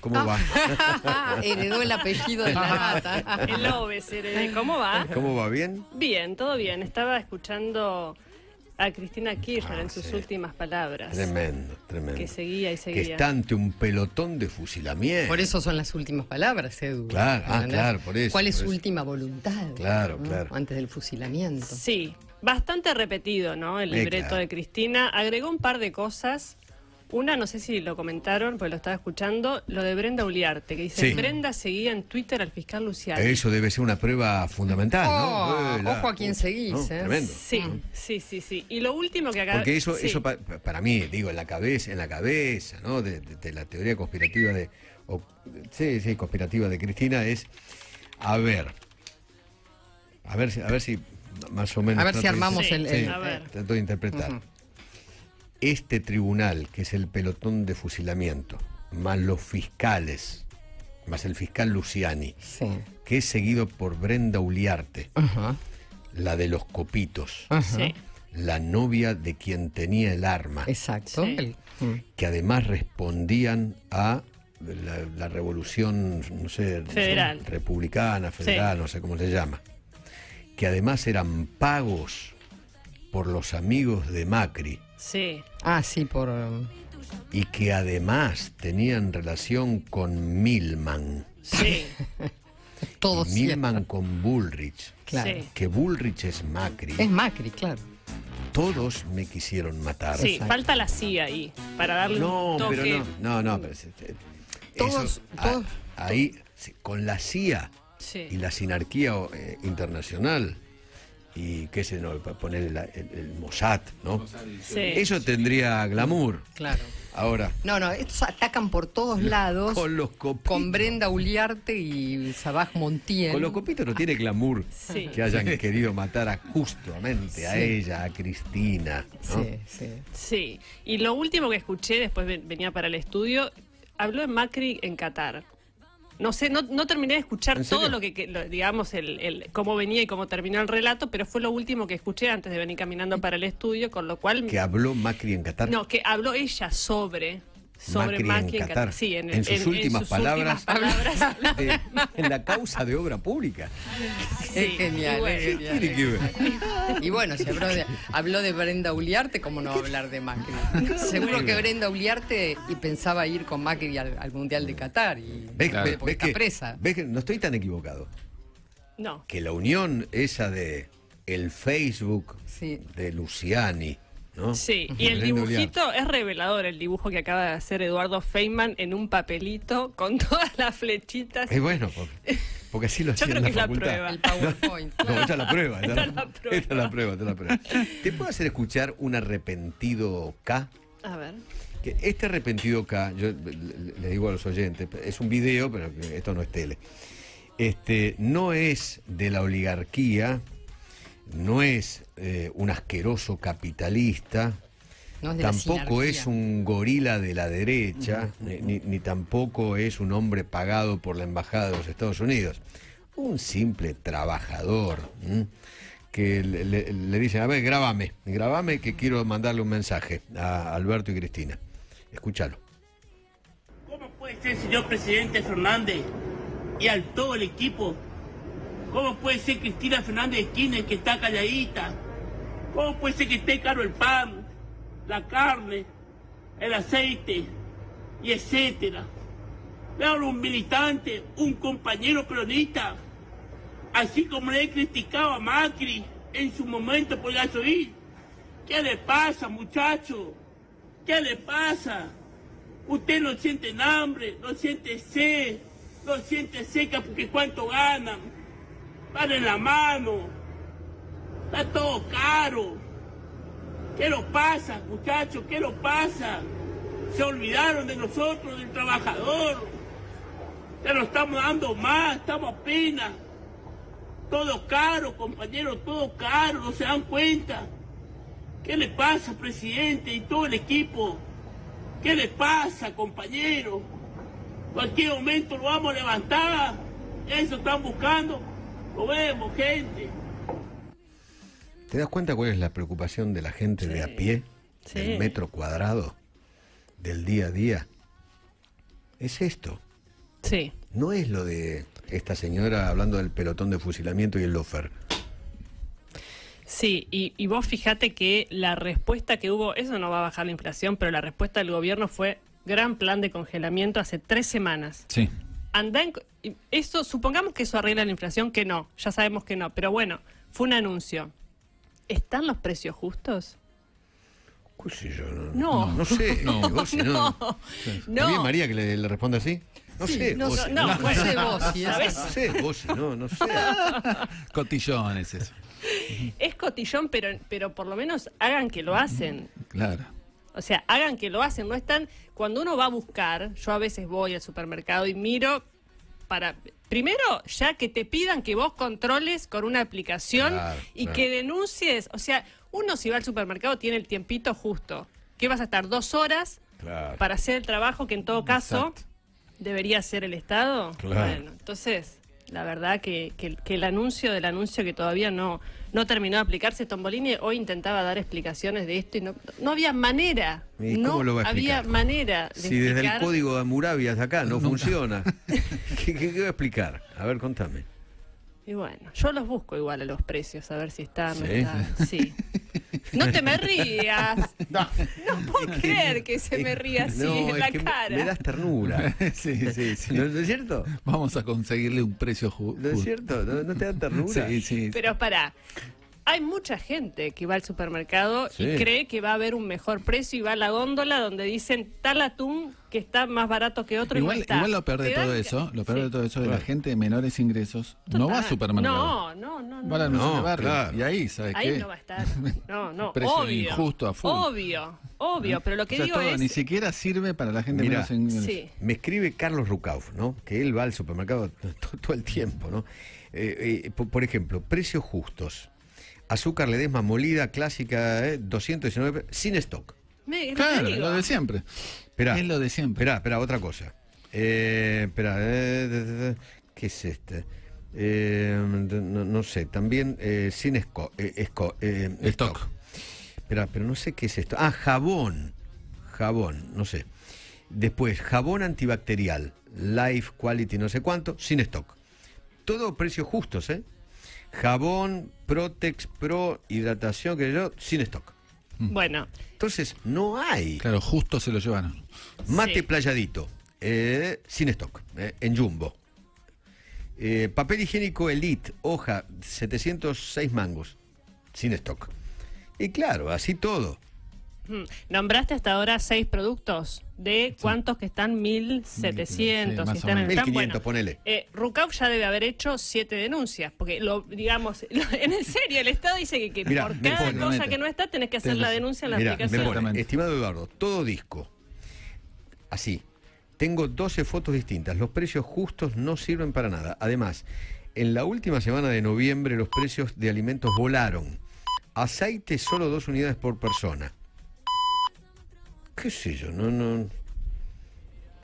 ¿cómo va? Heredó el apellido de la gata. El Oves, heredé. ¿Cómo va? ¿Cómo va? ¿Bien? Bien, todo bien. Estaba escuchando a Cristina Kirchner Ah, en sus sí. últimas palabras. Tremendo, tremendo. Que seguía y Que seguía. está ante un pelotón de fusilamiento. Por eso son las últimas palabras, Edu. Claro, ah, claro, por eso, ¿Cuál es su eso. última voluntad? Claro, ¿no? claro. Antes del fusilamiento. Sí, bastante repetido, ¿no? El libreto claro. de Cristina. Agregó un par de cosas. Una, no sé si lo comentaron, porque lo estaba escuchando, lo de Brenda Uliarte, que dice, Sí. Brenda seguía en Twitter al fiscal Luciano. Eso debe ser una prueba fundamental, Oh, ¿no? Eh, la- ojo a quién seguís, no, ¿eh? Tremendo. Sí, sí, sí, sí. Y lo último que acá... Porque eso, sí. eso pa- pa- para mí, digo, en la cabeza, en la cabeza, ¿no? De, de- de la teoría conspirativa de, o- sí, sí, conspirativa de Cristina es, a ver, a ver, si- a ver si más o menos. A ver si de- armamos Sí, el... Sí, el- a ver. trato de interpretar. Este tribunal, que es el pelotón de fusilamiento, más los fiscales, más el fiscal Luciani, Sí. que es seguido por Brenda Uliarte, la de los copitos, la novia de quien tenía el arma, Exacto. Sí. Mm. que además respondían a la, la revolución, no sé, Federal. republicana, federal, no sé cómo se llama, que además eran pagos por los amigos de Macri sí. Ah, sí, por... um, y que además tenían relación con Milman. Sí, todo Y Milman cierto. con Bullrich. Claro. Sí. Que Bullrich es Macri. Es Macri, claro. Todos me quisieron matar. sí. Exacto. Falta la CIA ahí, para darle No, un toque. pero no, no, no. Pero, Todos- a- todos- ahí, sí, con la CIA Sí. y la sinarquía eh, internacional y qué sé, no, para poner el, el- el Mossad, ¿no? Sí. Eso tendría glamour. Claro. Ahora, No, no, estos atacan por todos lados. con los copitos. Con Brenda Uliarte y Sabaj Montiel. Con los copitos no tiene glamour Sí. que hayan querido matar a justamente a Sí. ella, a Cristina. ¿no? Sí, sí. Sí, y lo último que escuché, después ven- venía para el estudio, habló de Macri en Qatar. No sé, no, no terminé de escuchar todo lo que, que- lo- digamos, el, el- cómo venía y cómo terminó el relato, pero fue lo último que escuché antes de venir caminando para el estudio, con lo cual... Que habló Macri en Qatar. No, que habló ella sobre... Sobre Macri en Macri en Qatar. Qatar. Sí, en, En sus últimas palabras. últimas palabras. de- en la causa de obra pública. Sí, es genial, y bueno. es genial. Tiene que ver. Y bueno, si habló de, habló de Brenda Uliarte, ¿cómo no va a hablar de Macri? Seguro que Brenda Uliarte y pensaba ir con Macri al, al Mundial de Qatar y ¿Ves, porque ves- ves está que, presa. ves que no estoy tan equivocado? No, Que la unión esa de el Facebook Sí. de Luciani, ¿no? Sí, y el dibujito es revelador, el dibujo que acaba de hacer Eduardo Feynman en un papelito con todas las flechitas. Es bueno, porque, porque así lo Yo hacía creo en que la es la facultad. prueba. El PowerPoint. No, esta es la prueba. Esta, Esta es la, la prueba. esta es la prueba, esta es la prueba. ¿Te puedo hacer escuchar un arrepentido K? A ver. Que este arrepentido K, yo le, digo a los oyentes, es un video, pero esto no es tele. Este, no es de la oligarquía, no es eh, un asqueroso capitalista, No es tampoco es un gorila de la derecha, ni, ni- ni tampoco es un hombre pagado por la Embajada de los Estados Unidos. Un simple trabajador ¿m? que le, le- le dicen, a ver, grábame, grábame que quiero mandarle un mensaje a Alberto y Cristina. Escúchalo. ¿Cómo puede ser, señor presidente Fernández, y al todo el equipo? ¿Cómo puede ser Cristina Fernández de Kirchner que está calladita? ¿Cómo puede ser que esté caro el pan, la carne, el aceite, y etcétera? A un militante, un compañero cronista, así como le he criticado a Macri en su momento por gasoil. ¿Qué le pasa, muchacho? ¿Qué le pasa? Usted no siente hambre, no siente sed, no siente seca porque cuánto ganan. Paren la mano. Está todo caro. ¿Qué nos pasa, muchachos? ¿Qué nos pasa? Se olvidaron de nosotros, del trabajador. Ya nos estamos dando más, estamos apenas. Todo caro, compañeros, todo caro, no se dan cuenta. ¿Qué le pasa, presidente y todo el equipo? ¿Qué le pasa, compañero? Cualquier momento lo vamos a levantar. Eso están buscando. Lo vemos, gente. ¿Te das cuenta cuál es la preocupación de la gente de a pie, Sí. del metro cuadrado, del día a día? es esto. Sí. No es lo de esta señora hablando del pelotón de fusilamiento y el lofer. Sí, y, y vos fíjate que la respuesta que hubo, eso no va a bajar la inflación, pero la respuesta del gobierno fue gran plan de congelamiento hace tres semanas. Sí. Anda en- eso, supongamos que eso arregla la inflación, que no, ya sabemos que no, pero bueno, fue un anuncio. ¿Están los precios justos? ¿Qué sé yo? No, No. no sé. No. vos no. No, ¿Está bien, María, que le, le responda así? No sé. no vos no, no, sé vos es ¿sabés? No sé, vos no, no sé. Cotillones eso. Es cotillón, pero, pero por lo menos hagan que lo hacen. Claro. O sea, hagan que lo hacen, no están. Cuando uno va a buscar, yo a veces voy al supermercado y miro para. Primero, ya que te pidan que vos controles con una aplicación Claro, y claro. que denuncies. O sea, uno si va al supermercado tiene el tiempito justo. Que vas a estar dos horas Claro. para hacer el trabajo que en todo caso Exacto. debería hacer el Estado. Bueno, entonces, la verdad que, que- que el anuncio del anuncio que todavía no, no terminó de aplicarse, Tombolini hoy intentaba dar explicaciones de esto y no, no había manera. ¿Y no cómo lo va a había manera de Si desde el código de Hammurabi hasta acá no funciona, ¿qué, qué, qué va a explicar? A ver, contame. Y bueno, yo los busco igual a los precios, a ver si están. ¿Sí? están. Sí. No te me rías. No, puedo creer que se me ría así No, en es la que cara. Me das ternura. sí, sí, sí. ¿No, no es cierto? Vamos a conseguirle un precio ju- ¿No es justo. cierto? ¿No, no te da ternura? Sí, sí. Pero para, hay mucha gente que va al supermercado Sí. y cree que va a haber un mejor precio y va a la góndola donde dicen tal atún que está más barato que otro y no Igual, está. igual lo peor de dan todo eso, lo peor Sí. de todo eso de la gente de menores ingresos no va al supermercado. No, no, no. Va a la no. barrio. claro. Y ahí, ¿sabes Ahí qué? no va a estar. No, no, Precio obvio. injusto a full. Obvio, obvio. Pero lo que O sea, digo todo, es. ni siquiera sirve para la gente de menos ingresos. Sí. Me escribe Carlos Rucauf, ¿no? Que él va al supermercado to- todo el tiempo, ¿no? Eh, eh, por, por ejemplo, precios justos. Azúcar ledesma molida clásica, eh, 219, sin stock. Me- Claro, lo de siempre. Esperá, Es lo de siempre. Esperá, esperá, otra cosa. Eh, esperá, eh, ¿qué es este? Eh, no, no sé, también eh, sin esco- eh, esco- eh, Stock. stock. Esperá, pero no sé qué es esto. Ah, jabón. Jabón, no sé. Después, jabón antibacterial, Life Quality, no sé cuánto, sin stock. Todo precios justos, ¿eh? Jabón, Protex Pro, hidratación, que yo, sin stock. Bueno, Entonces, no hay. Claro, justo se lo llevaron. Mate Sí. playadito, eh, sin stock, eh, en Jumbo. Eh, papel higiénico Elite, hoja, 706 mangos, sin stock. Y claro, así todo. Nombraste hasta ahora seis productos. ¿De cuántos que están? 1700. Sí, están en el plan. 1500, Bueno, ponele. Eh, ya debe haber hecho siete denuncias, porque lo, digamos, lo- en serio, el Estado dice que, que Mirá, por cada pone- cosa que no está tenés que hacer Tenés la denuncia en la Mirá, aplicación. pone, estimado Eduardo, todo disco. Así. Tengo 12 fotos distintas. Los precios justos no sirven para nada. Además, en la última semana de noviembre los precios de alimentos volaron. Aceite solo dos unidades por persona. ¿Qué sé yo? No, no.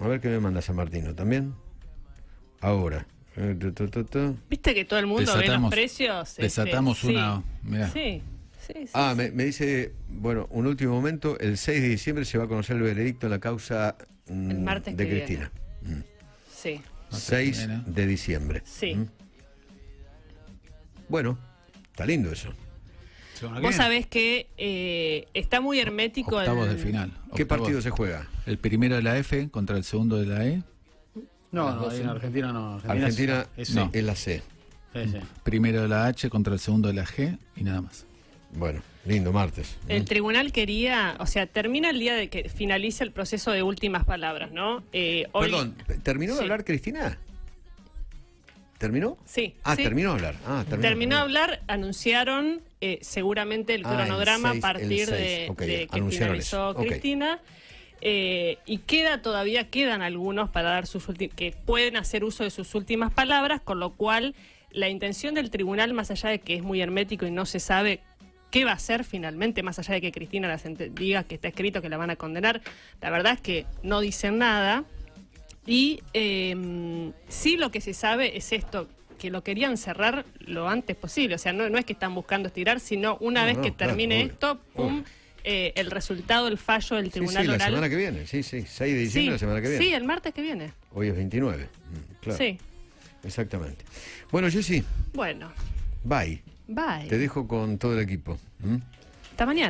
A ver qué me manda San Martino también. Ahora. Eh, tu, tu, tu, tu. Viste que todo el mundo ve los Desatamos- precios. este, desatamos sí. una- mirá. Sí, sí, sí. Ah, me, me dice, bueno, un último momento, el 6 de diciembre se va a conocer el veredicto en la causa mm, El martes de. Cristina. Mm. sí. 6 viene. de diciembre. Sí. Mm. Bueno, está lindo eso. Vos sabés que eh, está muy hermético Octavos el- de final. ¿Qué partido se juega? El primero de la F contra el segundo de la E. No, en Argentina no. Argentina es, es, no. la C. Sí, sí. Primero de la H contra el segundo de la G y nada más. Bueno, lindo martes. El tribunal quería, o sea, termina el día de que finalice el proceso de últimas palabras, ¿no? Eh, hoy- Perdón, ¿terminó de Sí. hablar Cristina? ¿Terminó? Sí. Ah, sí. terminó de hablar. Ah, terminó, Terminó de hablar, anunciaron eh, seguramente el Ah, el cronograma seis, a partir de, que finalizó. Cristina. Eh, y queda todavía, quedan algunos para dar sus que pueden hacer uso de sus últimas palabras, con lo cual la intención del tribunal, más allá de que es muy hermético y no se sabe qué va a hacer finalmente, más allá de que Cristina la sente- diga que está escrito que la van a condenar, la verdad es que no dicen nada. Y eh, sí lo que se sabe es esto, que lo querían cerrar lo antes posible. O sea, no, no es que están buscando estirar, sino una No, vez no, que claro, termine obvio, esto, pum, obvio. eh, el resultado, el fallo del Sí, tribunal sí, la oral. semana que viene, sí, sí, 6 de diciembre sí, la semana que viene. sí, el martes que viene. Hoy es 29. Mm, claro. Sí. Exactamente. Bueno, Jessy, Bueno, bye. bye. Te dejo con todo el equipo. ¿m? Hasta mañana.